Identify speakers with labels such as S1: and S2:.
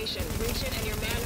S1: location. Reach it and your man